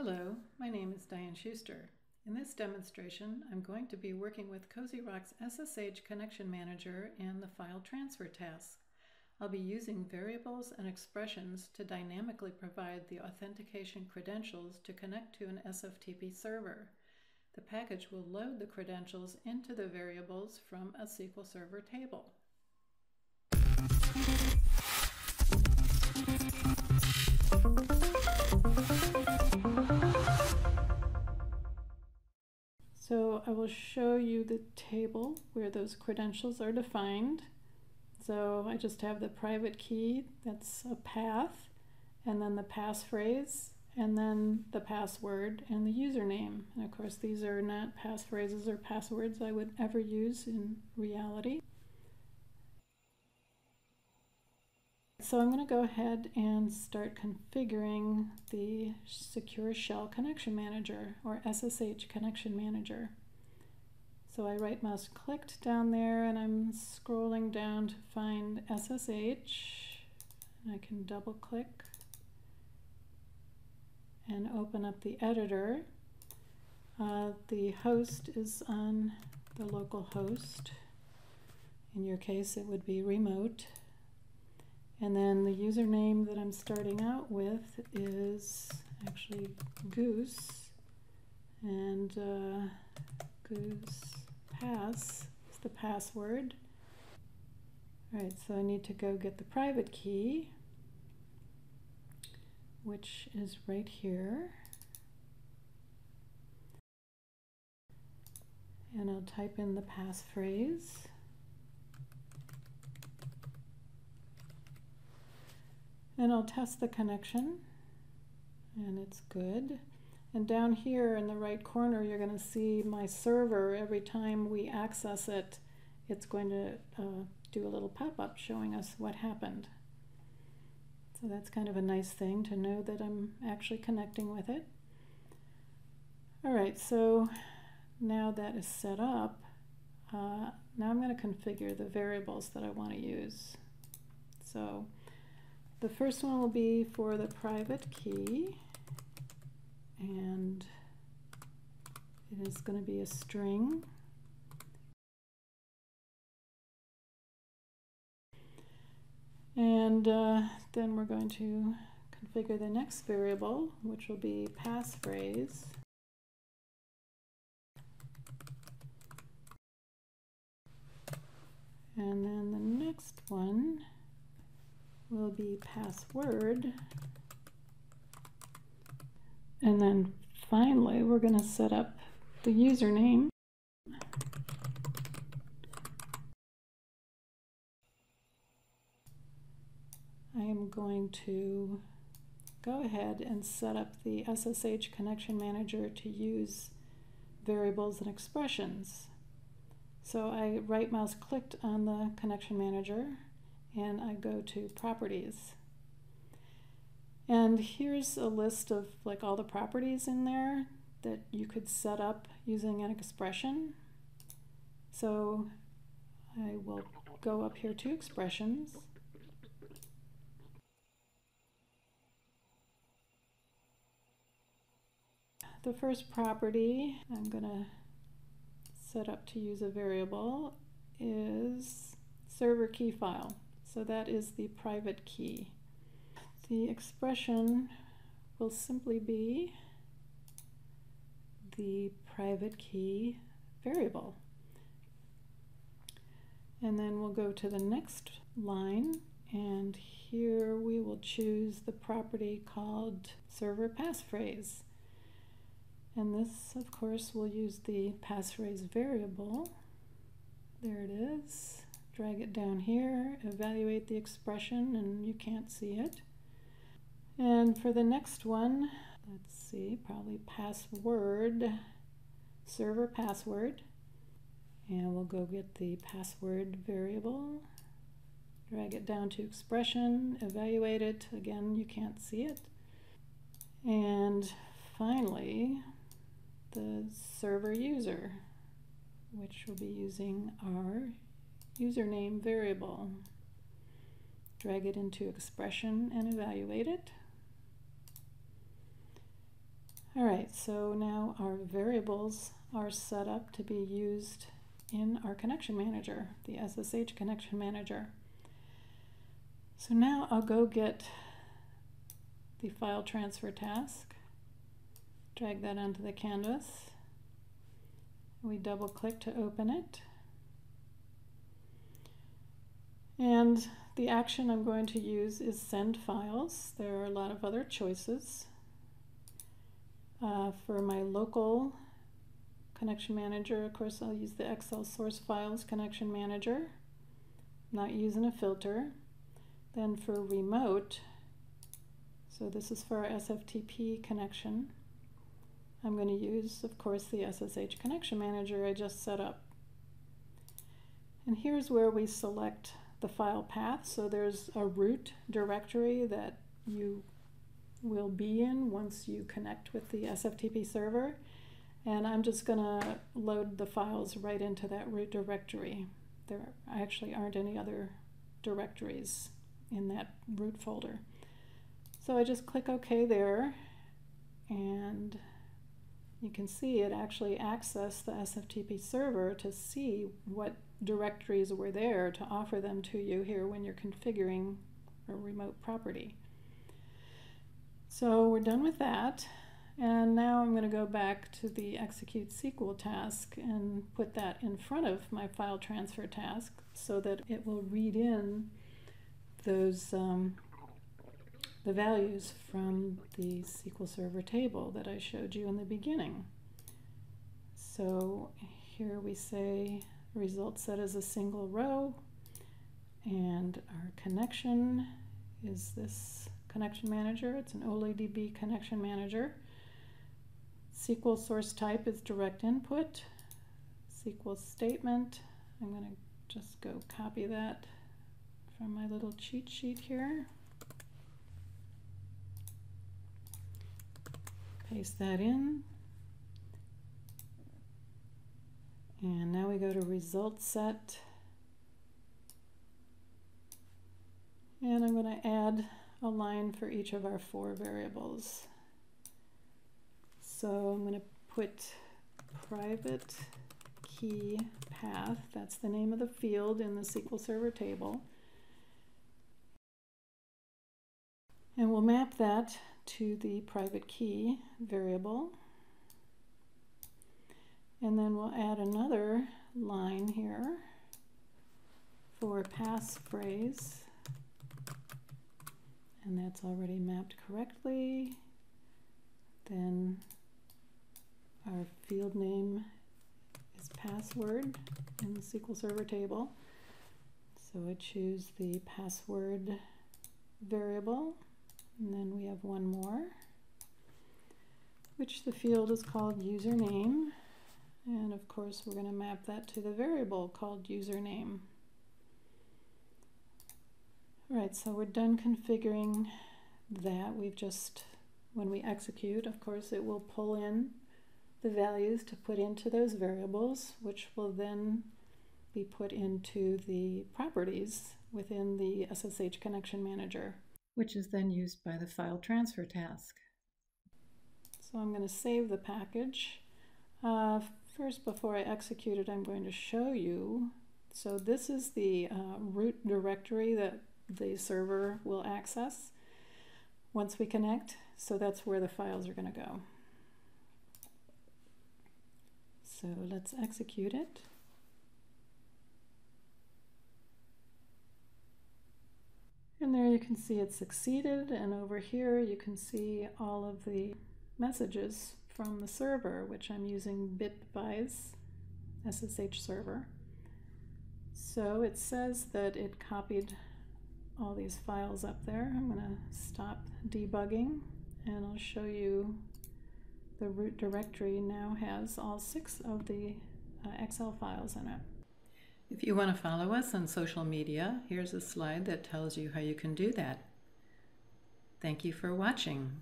Hello, my name is Diane Schuster. In this demonstration, I'm going to be working with COZYROC's SSH Connection Manager and the File Transfer task. I'll be using variables and expressions to dynamically provide the authentication credentials to connect to an SFTP server. The package will load the credentials into the variables from a SQL Server table. So I will show you the table where those credentials are defined. So I just have the private key, that's a path, and then the passphrase, and then the password and the username. And of course, these are not passphrases or passwords I would ever use in reality. So I'm going to go ahead and start configuring the Secure Shell Connection Manager or SSH Connection Manager. So I right mouse clicked down there and I'm scrolling down to find SSH. And I can double click and open up the editor. Uh, the host is on the local host. In your case, it would be remote. And then the username that I'm starting out with is actually Goose. And uh, Goose pass is the password. All right, so I need to go get the private key, which is right here. And I'll type in the passphrase. And I'll test the connection, and it's good. And down here in the right corner, you're going to see my server. Every time we access it, it's going to uh, do a little pop-up showing us what happened. So that's kind of a nice thing to know that I'm actually connecting with it. All right, so now that is set up, uh, now I'm going to configure the variables that I want to use. So the first one will be for the private key and it is going to be a string. And uh, then we're going to configure the next variable, which will be passphrase. And then the next one will be password. And then finally, we're going to set up the username. I am going to go ahead and set up the SSH Connection Manager to use variables and expressions. So I right mouse clicked on the Connection Manager and I go to Properties. And here's a list of like all the properties in there that you could set up using an expression. So I will go up here to expressions. The first property I'm going to set up to use a variable is server key file. So that is the private key. The expression will simply be the private key variable. And then we'll go to the next line and here we will choose the property called server passphrase. And this, of course, will use the passphrase variable. There it is. Drag it down here, evaluate the expression, and you can't see it. And for the next one, let's see, probably password, server password. And we'll go get the password variable, drag it down to expression, evaluate it. Again, you can't see it. And finally, the server user, which will be using our username variable. Drag it into expression and evaluate it. All right, so now our variables are set up to be used in our connection manager, the SSH connection manager. So now I'll go get the file transfer task, drag that onto the canvas. We double click to open it. And the action I'm going to use is send files. There are a lot of other choices. Uh, for my local connection manager, of course, I'll use the Excel source files connection manager. Not using a filter. Then for remote, so this is for our SFTP connection, I'm going to use, of course, the SSH connection manager I just set up. And here's where we select the file path. So there's a root directory that you will be in once you connect with the SFTP server. And I'm just going to load the files right into that root directory. There actually aren't any other directories in that root folder. So I just click OK there and you can see it actually accessed the SFTP server to see what directories were there to offer them to you here when you're configuring a remote property. So we're done with that. And now I'm going to go back to the execute SQL task and put that in front of my file transfer task so that it will read in those um, the values from the SQL Server table that I showed you in the beginning. So here we say result set as a single row and our connection is this connection manager. It's an OLEDB connection manager. SQL source type is direct input. SQL statement, I'm going to just go copy that from my little cheat sheet here. Paste that in. And now we go to result set. And I'm going to add a line for each of our four variables. So I'm going to put private key path, that's the name of the field in the SQL Server table. And we'll map that to the private key variable. And then we'll add another line here for passphrase. And that's already mapped correctly. Then our field name is password in the SQL Server table. So I choose the password variable and then we have one more, which the field is called username. And of course, we're going to map that to the variable called username. All right, so we're done configuring that. We've just, when we execute, of course, it will pull in the values to put into those variables, which will then be put into the properties within the SSH Connection Manager which is then used by the file transfer task. So I'm going to save the package. Uh, first, before I execute it, I'm going to show you. So this is the uh, root directory that the server will access once we connect. So that's where the files are going to go. So let's execute it. And there you can see it succeeded, and over here you can see all of the messages from the server, which I'm using Bitvise SSH server. So it says that it copied all these files up there. I'm going to stop debugging and I'll show you the root directory now has all six of the uh, Excel files in it. If you want to follow us on social media, here's a slide that tells you how you can do that. Thank you for watching.